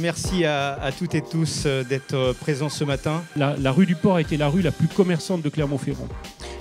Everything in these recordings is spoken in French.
Merci à, à toutes et tous euh, d'être euh, présents ce matin. La, la rue du Port a été la rue la plus commerçante de Clermont-Ferrand.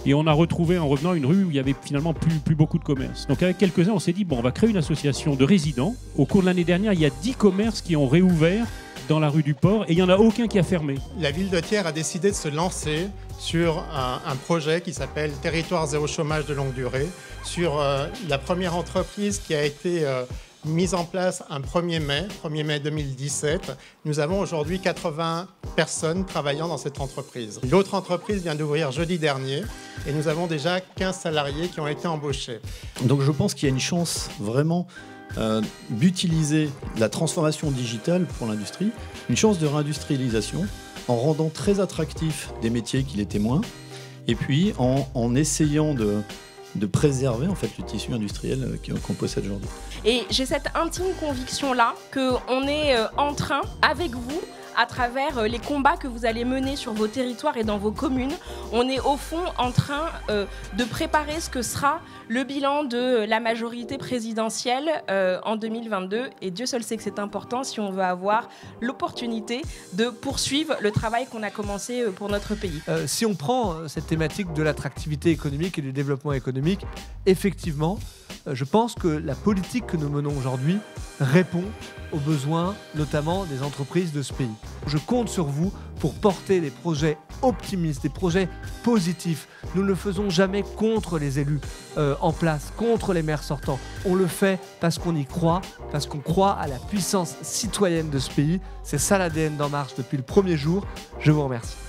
Et on a retrouvé en revenant une rue où il y avait finalement plus, plus beaucoup de commerces. Donc avec quelques-uns, on s'est dit, bon, on va créer une association de résidents. Au cours de l'année dernière, il y a 10 commerces qui ont réouvert dans la rue du Port et il n'y en a aucun qui a fermé. La ville de Thiers a décidé de se lancer sur un, un projet qui s'appelle Territoire zéro chômage de longue durée, sur euh, la première entreprise qui a été euh, mise en place un 1er mai, 1er mai 2017. Nous avons aujourd'hui 80 personnes travaillant dans cette entreprise. L'autre entreprise vient d'ouvrir jeudi dernier et nous avons déjà 15 salariés qui ont été embauchés. Donc je pense qu'il y a une chance vraiment euh, d'utiliser la transformation digitale pour l'industrie, une chance de réindustrialisation en rendant très attractifs des métiers qui l'étaient moins, et puis en, en essayant de, de préserver en fait le tissu industriel euh, qu'on possède aujourd'hui. Et j'ai cette intime conviction-là qu'on est euh, en train, avec vous, à travers euh, les combats que vous allez mener sur vos territoires et dans vos communes, on est au fond en train euh, de préparer ce que sera le bilan de la majorité présidentielle euh, en 2022. Et Dieu seul sait que c'est important si on veut avoir l'opportunité de poursuivre le travail qu'on a commencé pour notre pays. Si on prend cette thématique de l'attractivité économique et du développement économique, effectivement, je pense que la politique que nous menons aujourd'hui répond aux besoins notamment des entreprises de ce pays. Je compte sur vous pour porter des projets optimistes, des projets positifs. Nous ne le faisons jamais contre les élus euh, en place, contre les maires sortants. On le fait parce qu'on y croit, parce qu'on croit à la puissance citoyenne de ce pays. C'est ça l'ADN d'En Marche depuis le premier jour. Je vous remercie.